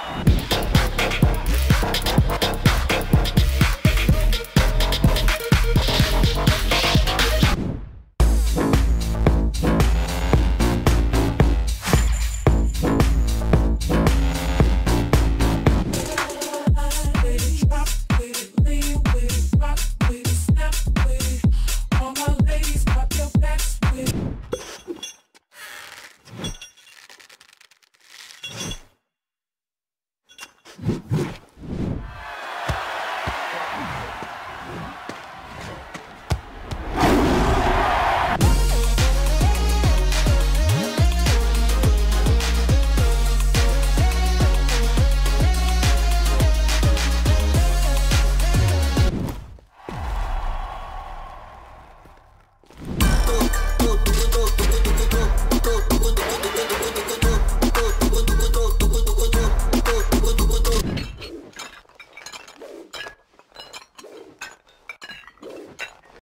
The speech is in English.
Bye.